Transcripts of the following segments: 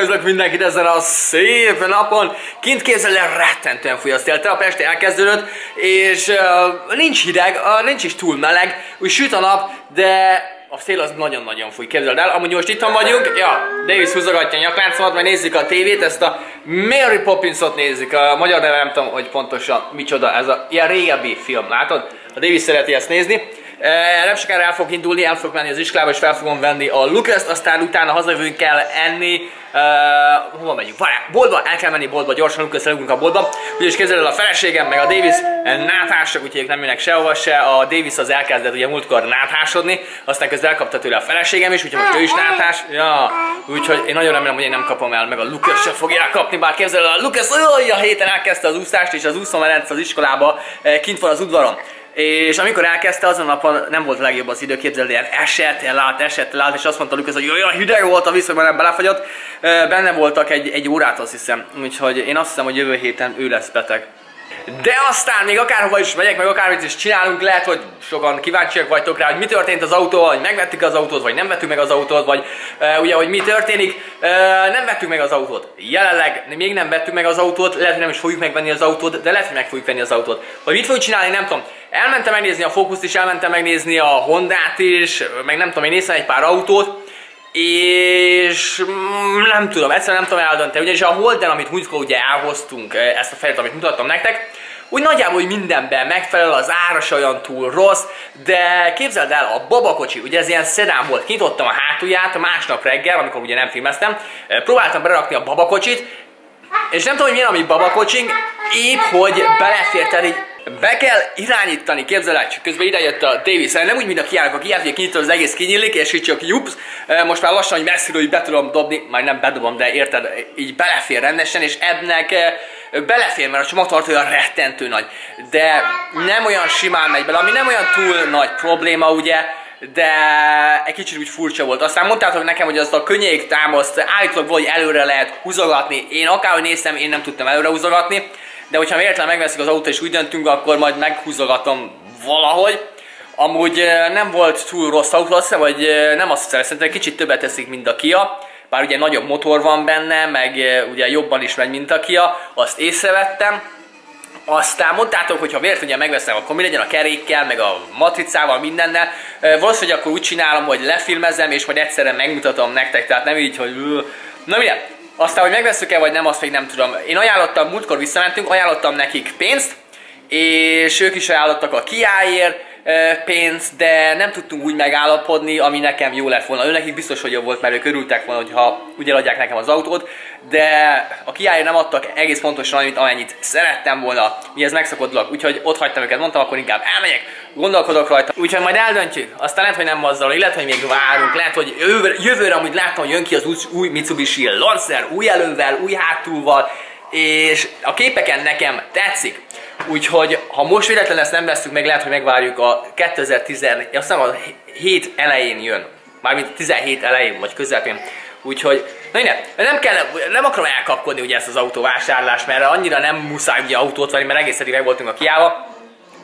Üdvözlök mindenkit ezen a szép napon. Kint képzel el, rettentően fúj a szél. Tegnap este elkezdődött, és uh, nincs hideg, uh, nincs is túl meleg, úgy süt a nap, de a szél az nagyon-nagyon fúj, képzeld el. Amúgy most itt vagyunk, ja, Davis húzogatja a nyakláncomat, majd nézzük a tévét, ezt a Mary Poppinsot nézzük. A magyar neve nem tudom, hogy pontosan micsoda, ez a ilyen régebbi film, látod? A Davis szereti ezt nézni. Nem sokára el fog indulni, el fogok menni az iskolába, és fel fogom venni a Lucas-t, aztán utána hazajövünk kell enni. Uh, hova megyünk? Várjál, boltba, el kell menni boltba, gyorsan Lucas a boltba. Úgyis képzeld a feleségem, meg a Davis náthásak, úgyhogy nem jönnek sehova se. A Davis az elkezdett ugye múltkor náthásodni, aztán közben elkapta tőle a feleségem is, úgyhogy most ő is náthás. Ja, úgyhogy én nagyon remélem, hogy én nem kapom el, meg a Lucas se fogja elkapni, bár képzeld el, a Lucas a héten elkezdte az úszást, és az úszómenet az iskolába kint van az udvaron. És amikor elkezdte, azon a napon nem volt a legjobb az idő, képzeld, ilyen esett, lát, esett, lát, és azt mondta Lukasz, hogy olyan hideg volt a viszonyban, nem belefagyott. Benne voltak egy, egy órát, azt hiszem. Úgyhogy én azt hiszem, hogy jövő héten ő lesz beteg. De aztán még akárhova is megyek, meg akármit is csinálunk, lehet, hogy sokan kíváncsiak vagytok rá, hogy mi történt az autóval, hogy megvettük az autót, vagy nem vettük meg az autót, vagy uh, ugye, hogy mi történik. Uh, nem vettük meg az autót. Jelenleg még nem vettük meg az autót, lehet, hogy nem is fogjuk megvenni az autót, de lehet, hogy meg fogjuk venni az autót. Hogy mit fogjuk csinálni, nem tudom. Elmentem megnézni a Focus-t is, elmentem megnézni a Hondát is, meg nem tudom, én néztem egy pár autót, és mm, nem tudom, egyszerűen nem tudom eldönteni, ugyanis a Holden, amit múltkor ugye elhoztunk, ezt a fejet, amit mutattam nektek, úgy nagyjából mindenben megfelel, az ára se olyan túl rossz, de képzeld el, a babakocsi, ugye ez ilyen szedán volt, kinyitottam a hátulját másnap reggel, amikor ugye nem filmeztem, próbáltam berakni a babakocsit, és nem tudom, hogy milyen a mi babakocsink, épp hogy belefért így be kell irányítani, képzel el, csak közben idejött a Davis, nem úgy, mint a kiállnak, a kiáll, hogy kinyitod az egész kinyílik, és így csak jups, most már lassan, hogy messziről, hogy be tudom dobni, majd nem bedobom, de érted, így belefér rendesen, és ebnek belefér, mert a csomagtartója rettentő nagy, de nem olyan simán megy bele, ami nem olyan túl nagy probléma, ugye, de egy kicsit úgy furcsa volt. Aztán mondtátok nekem, hogy azt a könnyék támaszt állítólag vagy előre lehet húzogatni. Én akárhogy néztem, én nem tudtam előre húzogatni de hogyha véletlenül megveszik az autót és úgy döntünk, akkor majd meghúzogatom valahogy. Amúgy nem volt túl rossz autó, azt vagy nem azt hiszem, szerintem kicsit többet teszik, mint a Kia. Bár ugye nagyobb motor van benne, meg ugye jobban is megy, mint a Kia, azt észrevettem. Aztán mondtátok, hogy ha véletlenül megveszem, akkor mi legyen a kerékkel, meg a matricával, mindennel. Valószínűleg akkor úgy csinálom, hogy lefilmezem, és majd egyszerre megmutatom nektek, tehát nem így, hogy... Na minden, aztán, hogy megveszük-e vagy nem, azt még nem tudom. Én ajánlottam, múltkor visszamentünk, ajánlottam nekik pénzt, és ők is ajánlottak a kiáért, pénzt, de nem tudtunk úgy megállapodni, ami nekem jó lett volna. Nekik biztos, hogy jobb volt, mert ők örültek volna, hogyha úgy eladják nekem az autót, de a kiáért nem adtak egész pontosan annyit, amennyit szerettem volna, mi ez megszokott dolog. Úgyhogy ott hagytam őket, mondtam, akkor inkább elmegyek, gondolkodok rajta. Úgyhogy majd eldöntjük. Aztán lehet, hogy nem azzal, illetve, hogy még várunk, lehet, hogy jövőre, jövőre amúgy láttam, hogy jön ki az új Mitsubishi Lancer, új elővel, új hátulval, és a képeken nekem tetszik. Úgyhogy ha most véletlenül ezt nem veszünk meg, lehet, hogy megvárjuk a 2017, azt hiszem a 7 elején jön. Mármint 17 elején, vagy közepén. Úgyhogy, na innen, nem, kell, nem akarom elkapkodni ugye ezt az autóvásárlást, mert annyira nem muszáj ugye autót venni, mert egész eddig meg voltunk a kiába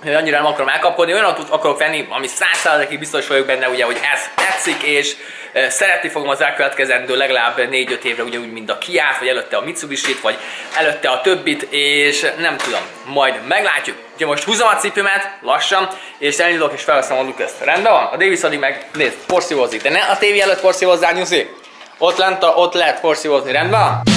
annyira nem akarom elkapkodni, olyan autót akarok venni, ami 100%-ig biztos vagyok benne, ugye, hogy ez tetszik, és e, szeretni fogom az elkövetkezendő legalább 4-5 évre, ugye úgy, mint a kia vagy előtte a Mitsubishi-t, vagy előtte a többit, és nem tudom, majd meglátjuk. Ugye most húzom a cipőmet, lassan, és elindulok és felveszem a Lucas-t. Rendben van? A Davis addig meg, nézd, porszívózik, de ne a tévé előtt porszívózzál, nyuszi! Ott lent, a, ott lehet porszívózni, rendben van?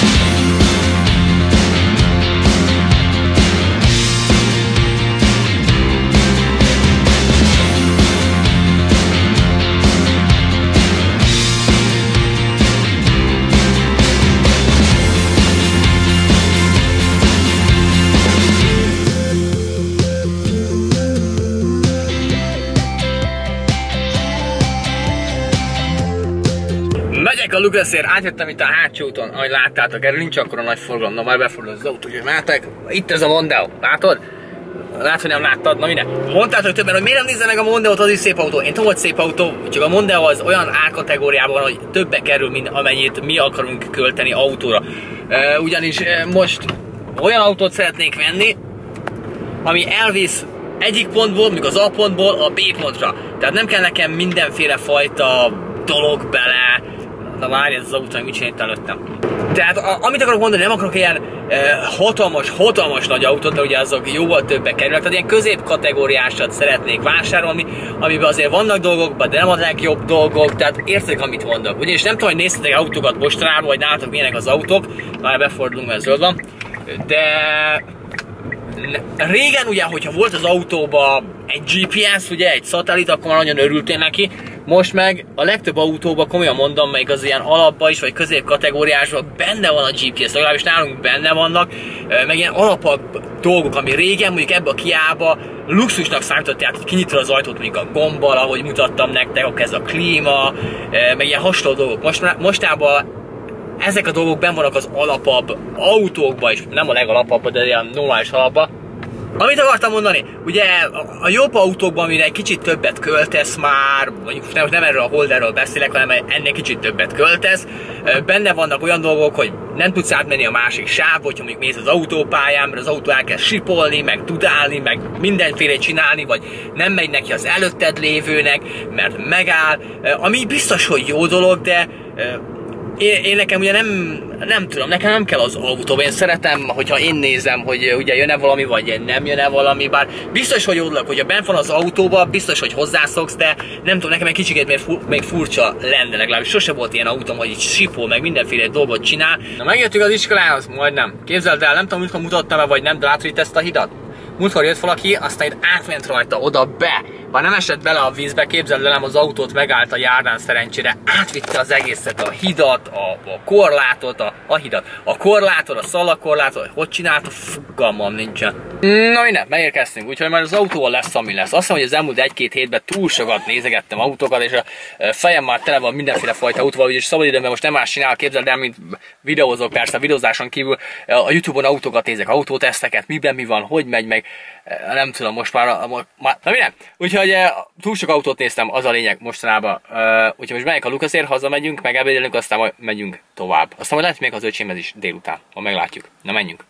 Megyek a Lugaszért, átjöttem itt a hátsó úton, ahogy láttátok, erről nincs akkor a nagy forgalom, na már befordul az autó, hogy mehetek. Itt ez a Mondeo, látod? Látod, hogy nem láttad, na minden. Mondtátok többen, hogy miért nem nézze meg a Mondeo-t, az is szép autó. Én tudom, hogy szép autó, csak a Mondeo az olyan árkategóriában, hogy többe kerül, mint amennyit mi akarunk költeni autóra. ugyanis most olyan autót szeretnék venni, ami elvisz egyik pontból, mondjuk az A pontból a B pontra. Tehát nem kell nekem mindenféle fajta dolog bele, Na várj, ez az autó, mit csinált előttem? Tehát a, amit akarok mondani, nem akarok ilyen e, hatalmas, hatalmas nagy autót, de ugye azok jóval többe kerülnek, tehát ilyen középkategóriásat szeretnék vásárolni, amiben azért vannak dolgok, de nem a legjobb dolgok, tehát értek, amit mondok. Ugyanis nem tudom, hogy néztetek autókat mostanában, vagy nálatok milyenek az autók, már befordulunk, mert zöld van, de régen ugye, hogyha volt az autóba egy GPS, ugye egy szatellit, akkor nagyon örültél neki. Most meg a legtöbb autóban, komolyan mondom, meg az ilyen alapba is, vagy közép kategóriásban benne van a GPS, legalábbis nálunk benne vannak, meg ilyen alapabb dolgok, ami régen mondjuk ebbe a kiába luxusnak számított, tehát kinyitod az ajtót mondjuk a gombbal, ahogy mutattam nektek, akkor ez a klíma, meg ilyen hasonló dolgok. Most, mostában ezek a dolgok ben vannak az alapabb autókba is, nem a legalapabb, de ilyen normális alapba. Amit akartam mondani, ugye a jobb autókban, amire egy kicsit többet költesz már, mondjuk nem, nem erről a holderről beszélek, hanem ennél kicsit többet költesz, benne vannak olyan dolgok, hogy nem tudsz átmenni a másik sávba, hogyha mondjuk mész az autópályán, mert az autó elkezd sipolni, meg tudálni, meg mindenféle csinálni, vagy nem megy neki az előtted lévőnek, mert megáll, ami biztos, hogy jó dolog, de én, én nekem ugye nem, nem tudom, nekem nem kell az autó, én szeretem, hogyha én nézem, hogy ugye jön-e valami, vagy nem jön-e valami, bár biztos, hogy jódlak, hogyha bent van az autóba, biztos, hogy hozzászoksz, de nem tudom, nekem egy kicsit még, fu- még furcsa lenne, legalábbis sose volt ilyen autóm, hogy így sipol, meg mindenféle dolgot csinál. Na megjöttük az iskolához, majdnem. Képzeld el, nem tudom, hogy mutattam-e, vagy nem, de látod ezt a hidat? Múltkor jött valaki, aztán itt átment rajta oda be. Bár nem esett bele a vízbe, képzeld el, nem az autót megállt a járdán szerencsére, átvitte az egészet, a hidat, a, a korlátot, a, a hidat, a korlátot, a szalakorlátot, hogy csinálta, fogalmam nincsen. Na minden, megérkeztünk, úgyhogy már az autóval lesz, ami lesz. Azt mondom, hogy az elmúlt egy-két hétben túl sokat nézegettem autókat, és a fejem már tele van mindenféle fajta autóval, úgyis szabadidőmben most nem más csinál, képzeld el, mint videózok, persze a videózáson kívül a Youtube-on autókat nézek, autóteszteket, miben mi van, hogy megy meg, nem tudom, most már, már na minden. Úgyhogy túl sok autót néztem, az a lényeg mostanában. Úgyhogy most megyek a Lukaszért, hazamegyünk, meg ebédelünk, aztán majd megyünk tovább. Aztán majd lehet még az öcsémhez is délután, ha meglátjuk. Na menjünk.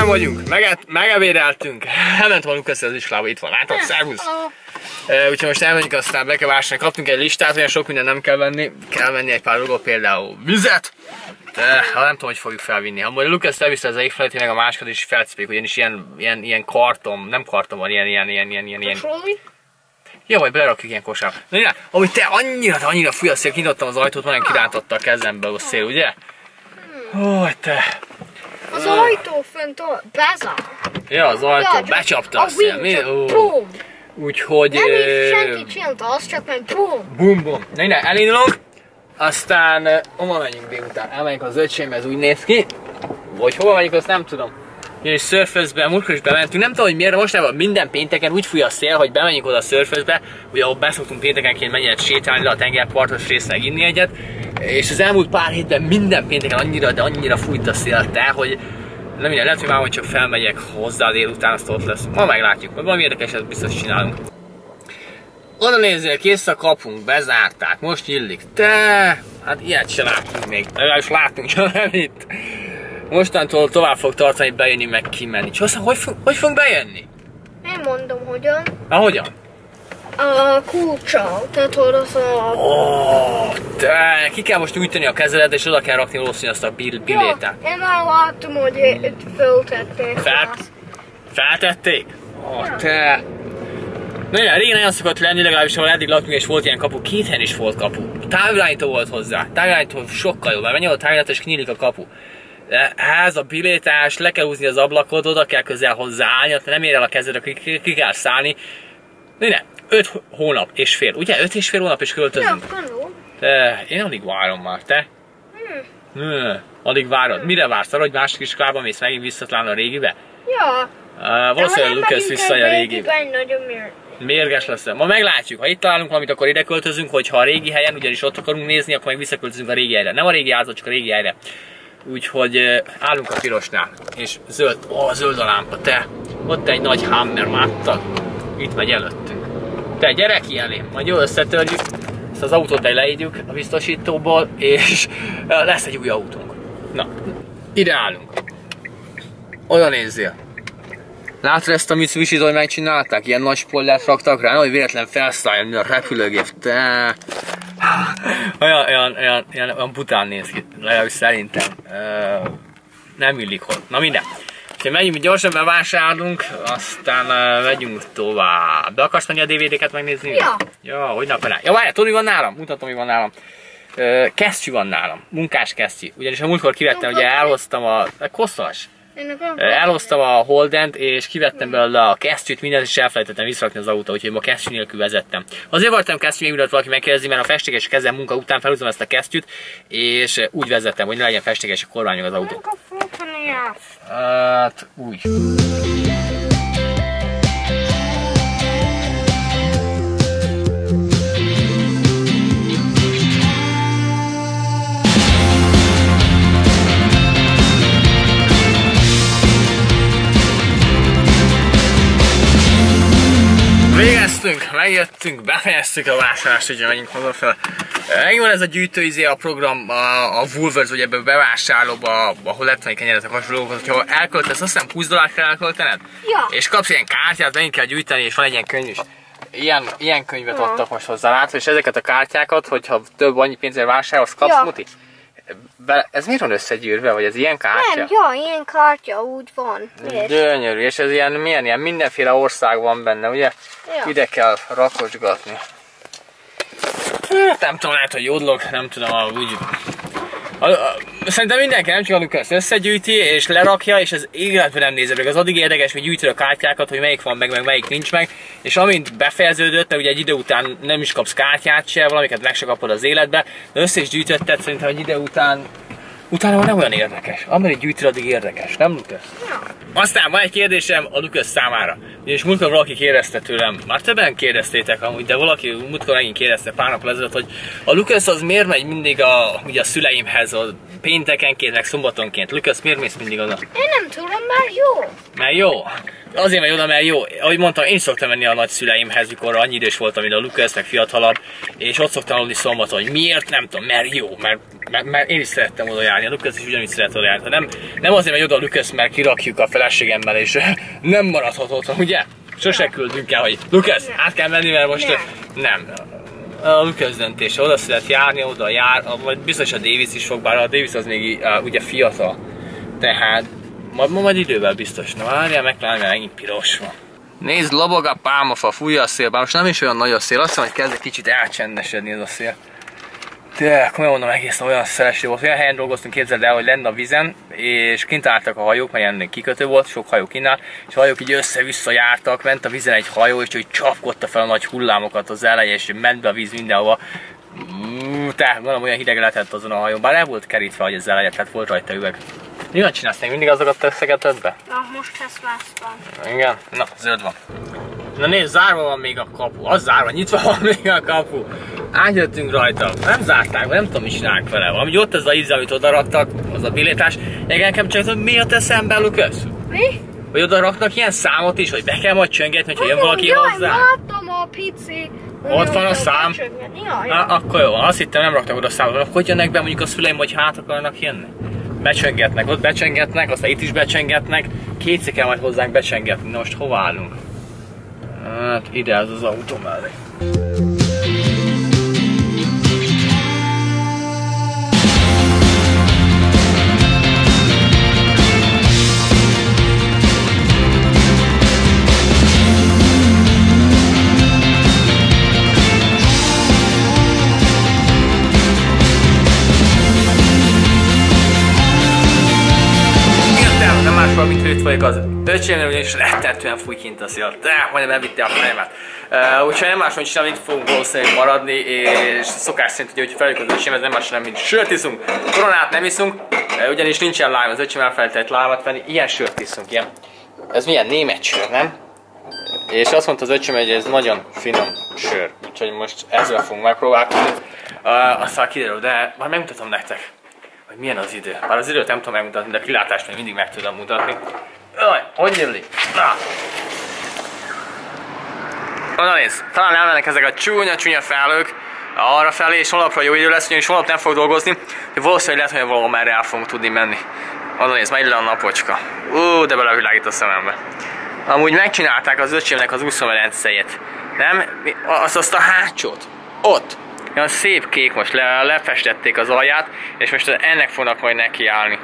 Készen vagyunk, Mege megevédeltünk, elment volna Lukasz az iskolába, itt van, látod, szervusz! Úgyhogy most elmegyünk, aztán be kell vásárolni, kaptunk egy listát, olyan sok minden nem kell venni, kell venni egy pár dolgot, például vizet, de ha nem tudom, hogy fogjuk felvinni. Ha majd Lukasz elvisz az éjfeleti, meg a másikat is felcipék, ugyanis ilyen, ilyen, ilyen karton, nem karton van, ilyen, ilyen, ilyen, ilyen, ilyen, ilyen. Ja, vagy belerakjuk ilyen kosár. Na, ilyen, amit te annyira, te annyira fúj a szél, kinyitottam az ajtót, nagyon kirántotta a kezembe a szél, ugye? Ó, te. Az ajtó fönt a bezár. Ja, az ajtó, ja, becsapta a? Bum. Úgyhogy... Nem is senki csinálta, az csak ment bum. Bum, bum. Na innen elindulunk, aztán hova megyünk délután? Elmegyünk az öcsém, ez úgy néz ki. Vagy hova megyünk, azt nem tudom. És szörfözbe, múltkor is bementünk, nem tudom, hogy miért, most minden pénteken úgy fúj a szél, hogy bemegyünk oda a szörfözbe, ugye ahol beszoktunk péntekenként menni egy sétálni le a tengerpartos részre inni egyet, és az elmúlt pár hétben minden pénteken annyira, de annyira fújt a szél te, hogy nem minden, lehet, hogy már hogy csak felmegyek hozzá délután, azt ott lesz. Ma meglátjuk, vagy valami érdekeset biztos csinálunk. Oda nézzél, kész a kapunk, bezárták, most illik. Te, hát ilyet se láttunk még, legalábbis láttunk csak itt. Mostantól tovább fog tartani bejönni, meg kimenni. Csak aztán hogy, hogy fogunk bejönni? Én mondom, hogyan. Na, hogyan? A kulcsa, tehát az a... Oh, te, ki kell most újtani a kezedet, és oda kell rakni valószínűleg azt a bil bilétát. Ja, én már láttam, hogy föltették. Fel, feltették? Oh, te. Na igen, régen nagyon szokott lenni, legalábbis ahol eddig laktunk és volt ilyen kapu, két helyen is volt kapu. Távirányító volt hozzá. Távirányító sokkal jobb, mert menj a távirányító és kinyílik a kapu. Ez a bilétás, le kell húzni az ablakot, oda kell közel hozzá állni, nem ér el a kezedre, ki, ki, kell szállni. Ne, 5 hónap és fél, ugye? 5 és fél hónap is költözünk. Te, én alig várom már, te? Hmm. Hmm. Alig várod. Mire vársz? Arra, hogy másik iskolában mész megint visszatlán a régibe? Ja. Uh, valószínűleg Lucas vissza a régibe. Nagyon Mérges lesz. Ma meglátjuk, ha itt találunk valamit, akkor ide költözünk, hogyha a régi helyen, ugyanis ott akarunk nézni, akkor meg visszaköltözünk a régi helyre. Nem a régi házat, csak a régi helyre. Úgyhogy eh, állunk a pirosnál, és zöld, ó, zöld a lámpa, te, ott egy nagy Hammer máttal, itt megy előttünk. Te gyere ki elém, majd jól összetörjük, ezt az autót leígyük a biztosítóból, és eh, lesz egy új autónk. Na, ide állunk. Oda nézzél. Látod ezt a mitsubishi hogy megcsinálták? Ilyen nagy spoilert raktak rá, hogy véletlen felszálljon, a repülőgép. Te... Olyan, olyan, olyan, olyan, olyan bután néz ki, legalábbis szerintem. Uh, nem illik hogy. Na minden. Úgyhogy megyünk, gyorsan bevásárlunk, aztán uh, megyünk tovább. Be akarsz menni a DVD-ket megnézni? Ja. Ja, hogy ne akarnál. Ja, várjál, tudod, mi van nálam? Mutatom, mi van nálam. Uh, kesztyű van nálam, munkás kesztyű. Ugyanis a múltkor kivettem, ugye elhoztam a... a koszos. Elhoztam a Holdent, és kivettem belőle a kesztyűt, mindent is elfelejtettem visszarakni az autó, úgyhogy ma kesztyű nélkül vezettem. Azért voltam kesztyű, még mielőtt valaki megkérdezi, mert a festékes kezem munka után felhúzom ezt a kesztyűt, és úgy vezettem, hogy ne legyen festékes a kormányok az autó. Hát, úgy. Végeztünk, megjöttünk, befejeztük a vásárlást, ugye megyünk hazafele. Megint van ez a gyűjtőizé a program, a, a Woolworths, ugye ebbe a bevásárlóba, ahol lehet venni kenyeret, a hasonlókat, hogyha elköltesz, azt hiszem 20 dollárt kell elköltened, Ja. és kapsz ilyen kártyát, megint kell gyűjteni, és van egy ilyen könyv is. Ilyen, ilyen könyvet Ja. adtak most hozzá, látod, és ezeket a kártyákat, hogyha több annyi pénzért vásárolsz, kapsz Ja. muti. Ez miért van összegyűrve, vagy ez ilyen kártya? Nem, ja, ilyen kártya úgy van. És, Gyönyörű, és ez ilyen, milyen ilyen, mindenféle ország van benne, ugye? Ja. Ide kell rakosgatni. Hát nem tudom, lehet, hogy jó dolog, nem tudom, úgy... A, a, szerintem mindenki nem csak a Lukasz összegyűjti és lerakja, és az életben nem nézze meg. Az addig érdekes, hogy gyűjtöd a kártyákat, hogy melyik van meg, meg melyik nincs meg. És amint befejeződött, mert ugye egy idő után nem is kapsz kártyát se, valamiket meg se kapod az életbe, de össze is gyűjtötted, szerintem egy idő után Utána már nem olyan érdekes. Ameddig gyűjtöd, addig érdekes, nem Lukasz? ja. Aztán van egy kérdésem a Lukasz számára. És múltkor valaki kérdezte tőlem, már többen kérdeztétek amúgy, de valaki múltkor megint kérdezte pár nap ezelőtt, hogy a Lukasz az miért megy mindig a, ugye a szüleimhez, a péntekenként, meg szombatonként. Lukasz, miért mész mindig oda? Én nem tudom, mert jó. Mert jó. Azért megy oda, mert jó. Ahogy mondtam, én szoktam menni a nagyszüleimhez, mikor annyi idős voltam, mint a Lukasz, meg fiatalabb, és ott szoktam aludni szombaton, hogy miért, nem tudom, mert jó, mert, mert, mert én is szerettem oda járni, a Lukasz is ugyanúgy szeret oda járni. Nem, nem azért megy oda a Lukasz, mert kirakjuk a feleségemmel, és nem maradhat otthon, ugye? Sose küldünk el, hogy Lukasz, át kell menni, mert most nem. A Lukasz döntése, oda szeret járni, oda jár, vagy biztos a Davis is fog, bár a Davis az még uh, ugye fiatal. Tehát majd, majd idővel biztos. Na várjál, megtalálni, mert megint piros van. Nézd, lobog a pálmafa, fújja a szél, bár most nem is olyan nagy a szél, azt hiszem, hogy kezd egy kicsit elcsendesedni ez a szél. De komolyan mondom, egészen olyan szereső volt. Olyan helyen dolgoztunk, képzeld el, hogy lenne a vizen, és kint álltak a hajók, mert ilyen kikötő volt, sok hajó kínál, és a hajók így össze-vissza jártak, ment a vizen egy hajó, és úgy csapkodta fel a nagy hullámokat az eleje, és ment be a víz mindenhova. Ú, Tehát gondolom olyan hideg lehetett azon a hajón, bár el volt kerítve, hogy az eleje, tehát volt rajta üveg. Mi van csinálsz? Még mindig azokat teszegeted be? Na, most ezt vásztam. Igen? Na, zöld van. Na nézd, zárva van még a kapu. Az zárva, nyitva van még a kapu. Átjöttünk rajta. Nem zárták, nem tudom, mit csinálnak vele. Valami ott ez a íz, amit oda raktak, az a billétás. Igen, nekem csak hogy miért eszembe, Lukasz? Mi? Hogy oda raknak ilyen számot is, hogy be kell majd csöngetni, hogyha jön valaki Jaj, hozzá. láttam a pici. Ott van a szám. Ja, Na, ja. akkor jó, azt hittem nem raktak oda számot. Akkor hogy jönnek be mondjuk a szüleim, hogy hát akarnak jönni? Becsöngetnek, ott becsengetnek, aztán itt is becsengetnek. Kétszer kell majd hozzánk becsengetni. Na most hova állunk? Hát ide az az autó mellé. Öcsémnél, ugyanis rettetően fúj kint a szél. De, majdnem elvitte a fejemet. Uh, úgyhogy nem más, hogy csinálni, itt fogunk valószínűleg maradni, és szokás szerint, ugye, hogy feljük az öcsém, ez nem más nem, mint sört iszunk. Koronát nem iszunk, ugyanis nincsen lime, az öcsém elfelejtett lávat venni, ilyen sört iszunk, ilyen. Ez milyen német sör, nem? és azt mondta az öcsém, hogy ez nagyon finom sör, úgyhogy most ezzel fogunk megpróbálkozni. Uh, aztán kiderül, de már megmutatom nektek, hogy milyen az idő. Bár az időt nem tudom megmutatni, de a kilátást még mindig meg tudom mutatni. Jaj, hogy nyílik? Na! Na nézd, talán elmennek ezek a csúnya-csúnya felők arra felé, és holnapra jó idő lesz, ugyanis holnap nem fog dolgozni, de valószínűleg lehet, hogy valahol merre el fogunk tudni menni. Oda nézd, megy le a napocska. Ú, de belevilágít a szemembe. Amúgy megcsinálták az öcsémnek az úszómedencejét. Nem? Azt, azt a hátsót. Ott. Olyan szép kék most, le, lefestették az alját, és most ennek fognak majd nekiállni.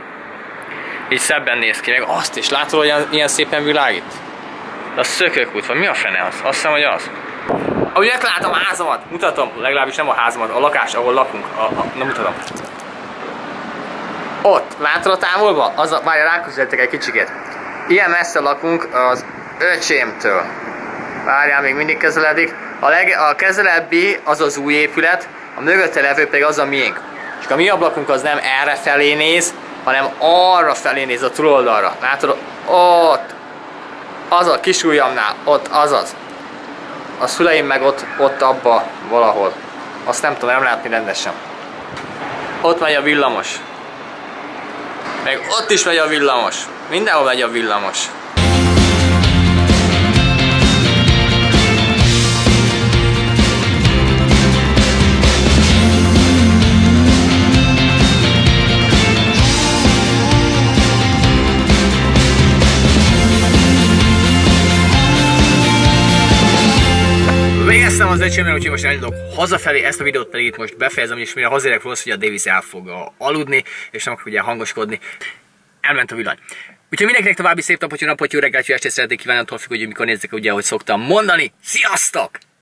Így szebben néz ki, meg azt is. Látod, hogy ilyen, szépen világít? A szökőkút van, mi a fene az? Azt hiszem, hogy az. Ahogy meglátom a házamat, mutatom, legalábbis nem a házamat, a lakás, ahol lakunk, a, a, nem mutatom. Ott, látod a távolba? Az a, várj, ráközelítek egy kicsikét. Ilyen messze lakunk az öcsémtől. Várjál, még mindig közeledik. A, leg, a kezelebbi az az új épület, a mögötte levő pedig az a miénk. És a mi ablakunk az nem erre felé néz, hanem arra felé néz a túloldalra. Látod? Ott. Az a kis ujjamnál. Ott, azaz. A szüleim meg ott, ott abba valahol. Azt nem tudom nem látni rendesen. Ott megy a villamos. Meg ott is megy a villamos. Mindenhol megy a villamos. Öcsémmel, úgyhogy most elindulok hazafelé, ezt a videót pedig itt most befejezem, és mire hazérek hogy a Davis el fog aludni, és nem akar ugye hangoskodni. Elment a villany. Úgyhogy mindenkinek további szép napot, jó napot, jó reggelt, jó estét szeretnék kívánni, attól függ, hogy mikor nézzek, ugye, ahogy szoktam mondani. Sziasztok!